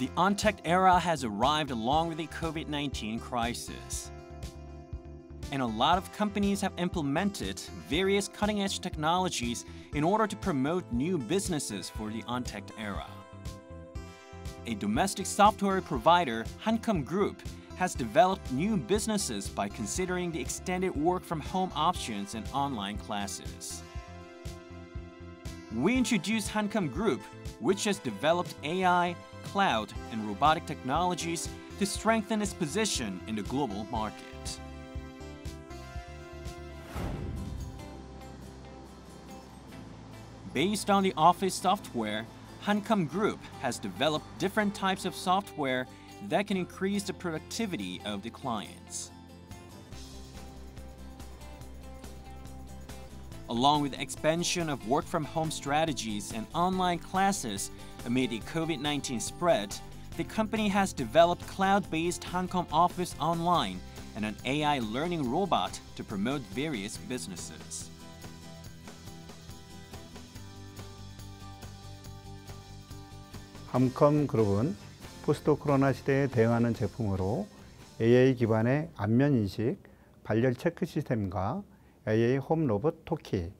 The untech era has arrived along with the COVID 19 crisis. And a lot of companies have implemented various cutting edge technologies in order to promote new businesses for the untech era. A domestic software provider, Hancom Group, has developed new businesses by considering the extended work from home options and online classes. We introduced Hancom Group, which has developed AI, cloud, and robotic technologies to strengthen its position in the global market. Based on the office software, Hancom Group has developed different types of software that can increase the productivity of the clients. Along with expansion of work from home strategies and online classes amid the COVID 19 spread, the company has developed cloud based Hancom Office Online and an AI learning robot to promote various businesses. 함컴 그룹은 포스트 코로나 시대에 대응하는 제품으로 AI 기반의 안면 인식, 발열 체크 시스템과 AI 홈 로봇 토키,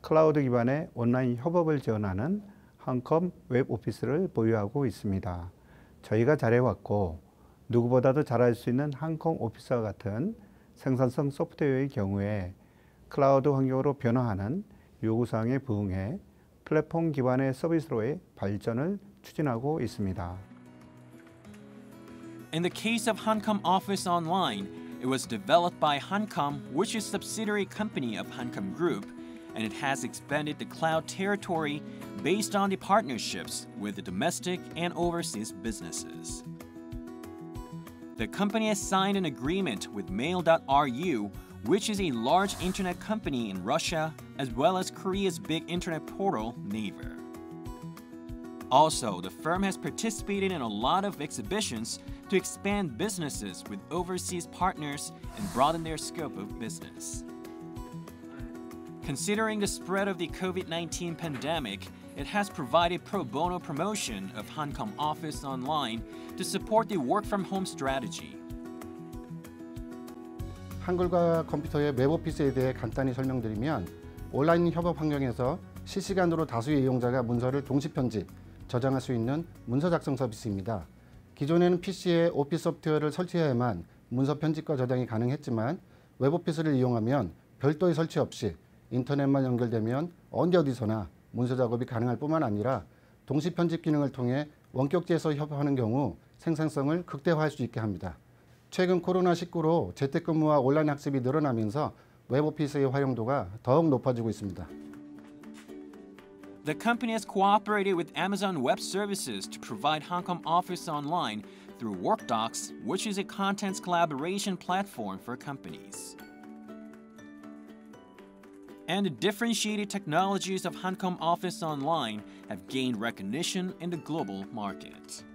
클라우드 기반의 온라인 협업을 지원하는 한컴 웹 오피스를 보유하고 있습니다. 저희가 잘해왔고 누구보다도 잘할 수 있는 한컴 오피스와 같은 생산성 소프트웨어의 경우에 클라우드 환경으로 변화하는 요구사항에 부응해 플랫폼 기반의 서비스로의 발전을 추진하고 있습니다. In the case of Hancom Office Online, it was developed by Hancom, which is subsidiary company of Hancom Group, and it has expanded the cloud territory based on the partnerships with the domestic and overseas businesses. The company has signed an agreement with Mail.ru, which is a large internet company in Russia, as well as Korea's big internet portal, Naver. Also, the firm has participated in a lot of exhibitions to expand businesses with overseas partners and broaden their scope of business. Considering the spread of the COVID 19 pandemic, it has provided pro bono promotion of Hancom Office Online to support the work from home strategy. 한글과 컴퓨터의 웹 오피스에 대해 간단히 설명드리면 온라인 협업 환경에서 실시간으로 다수의 이용자가 문서를 동시 편집, 저장할 수 있는 문서 작성 서비스입니다. 기존에는 PC에 오피스 소프트웨어를 설치해야만 문서 편집과 저장이 가능했지만 웹 오피스를 이용하면 별도의 설치 없이 인터넷만 연결되면 언제 어디서나 문서 작업이 가능할 뿐만 아니라 동시 편집 기능을 통해 원격지에서 협업하는 경우 생산성을 극대화할 수 있게 합니다. 최근 코로나19로 재택근무와 온라인 학습이 늘어나면서 웹오피스의 활용도가 더욱 높아지고 있습니다. The company has cooperated with Amazon Web Services to provide Hongkong Office Online through WorkDocs, which is a contents collaboration platform for companies. And differentiated technologies of Hancom Office Online have gained recognition in the global market.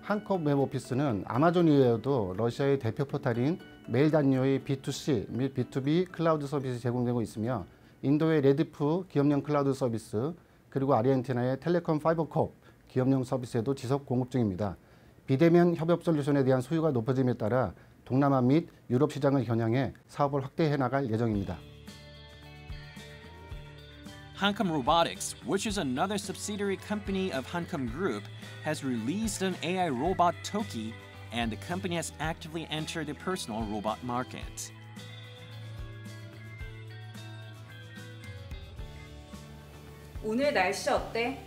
한컴 웹오피스는 아마존 이외에도 러시아의 대표 포탈인 메일.ru의 B2C 및 B2B 클라우드 서비스 제공되고 있으며 인도의 레디프 기업용 클라우드 서비스 그리고 아르헨티나의 텔레콤 파이버콥 기업용 서비스에도 지속 공급 중입니다. 비대면 협업 솔루션에 대한 수요가 높아짐에 따라 동남아 및 유럽 시장을 겨냥해 사업을 확대해 나갈 예정입니다. Hancom Robotics, which is another subsidiary company of Hancom Group, has released an AI robot Toki, and the company has actively entered the personal robot market. 오늘 날씨 어때?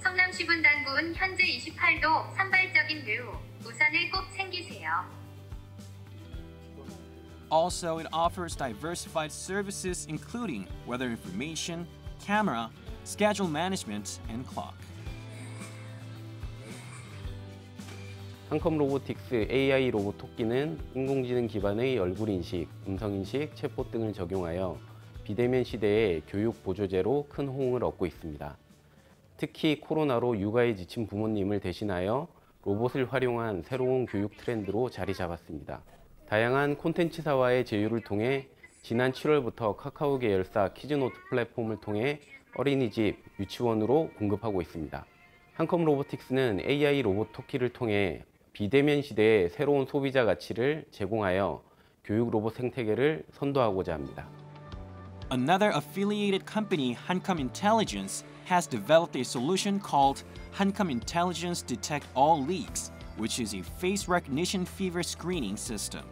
성남시 분당군 현재 28도 산발적인 뷰. Also, it offers diversified services including weather information, camera, schedule management, and clock. 한컴 로보틱스 AI 로봇 토끼는 인공지능 기반의 얼굴 인식, 음성 인식, 챗봇 등을 적용하여 비대면 시대에 교육 보조제로 큰 호응을 얻고 있습니다. 특히 코로나로 육아에 지친 부모님을 대신하여 로봇을 활용한 새로운 교육 트렌드로 자리 잡았습니다. 다양한 콘텐츠사와의 제휴를 통해 지난 7월부터 카카오 계열사 키즈노트 플랫폼을 통해 어린이집, 유치원으로 공급하고 있습니다. 한컴 로보틱스는 AI 로봇 토끼를 통해 비대면 시대의 새로운 소비자 가치를 제공하여 교육 로봇 생태계를 선도하고자 합니다. Another affiliated company, Hancom Intelligence, has developed a solution called Hancom Intelligence Detect All Leaks, which is a face recognition fever screening system.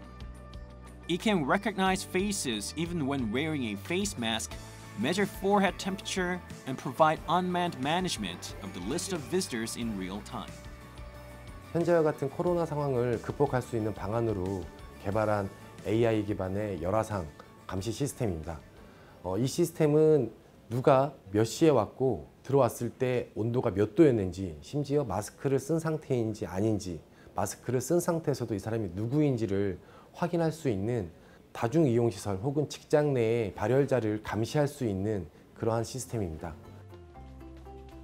It can recognize faces even when wearing a face mask, measure forehead temperature, and provide unmanned management of the list of visitors in real time. 현재와 같은 코로나 상황을 극복할 수 있는 방안으로 개발한 AI 기반의 열화상 감시 시스템입니다. 어, 이 시스템은 누가 몇 시에 왔고 들어왔을 때 온도가 몇 도였는지 심지어 마스크를 쓴 상태인지 아닌지 마스크를 쓴 상태에서도 이 사람이 누구인지를 확인할 수 있는 다중이용시설 혹은 직장 내의 발열자를 감시할 수 있는 그러한 시스템입니다.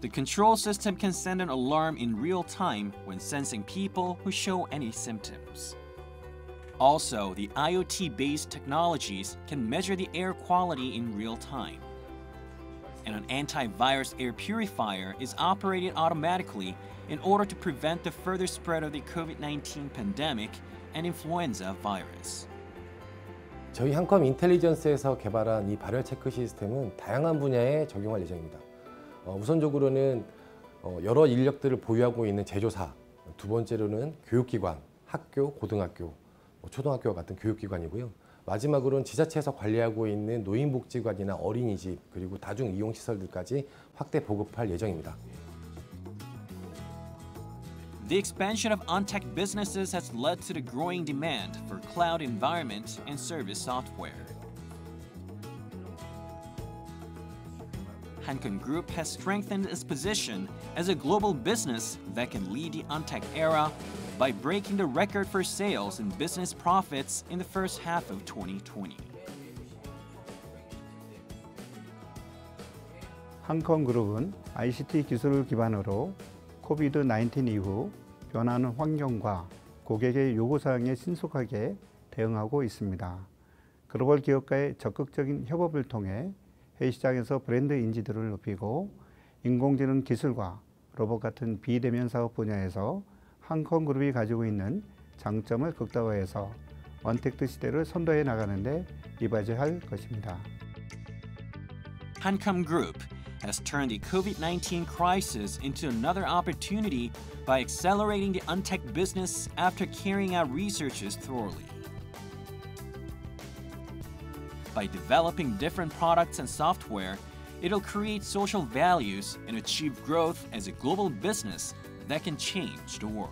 The control system can send an alarm in real time when sensing people who show any symptoms. Also, the IoT based technologies can measure the air quality in real time. And an antivirus air purifier is operated automatically in order to prevent the further spread of the COVID 19 pandemic and influenza virus. 저희 한컴 인텔리전스에서 개발한 이 발열 체크 시스템은 다양한 분야에 적용할 예정입니다. 어, 우선적으로는 어, 여러 인력들을 보유하고 있는 제조사, 두 번째로는 교육기관, 학교, 고등학교, 뭐 초등학교와 같은 교육기관이고요. 마지막으로는 지자체에서 관리하고 있는 노인복지관이나 어린이집 그리고 다중이용시설들까지 확대 보급할 예정입니다. The expansion of untech businesses has led to the growing demand for cloud environment and service software. Hancom Group has strengthened its position as a global business that can lead the untech era by breaking the record for sales and business profits in the first half of 2020. 한컴 그룹은 ICT 기술을 기반으로 COVID 19 이후 변하는 환경과 고객의 요구사항에 신속하게 대응하고 있습니다. 글로벌 기업과의 적극적인 협업을 통해 해외 시장에서 브랜드 인지도를 높이고 인공지능 기술과 로봇 같은 비대면 사업 분야에서 한컴 그룹이 가지고 있는 장점을 극대화해서 언택트 시대를 선도해 나가는 데 이바지할 것입니다. Group has turned the COVID 19 crisis into another opportunity by accelerating the untech business after carrying out researches thoroughly. By developing different products and software, it'll create social values and achieve growth as a global business that can change the world.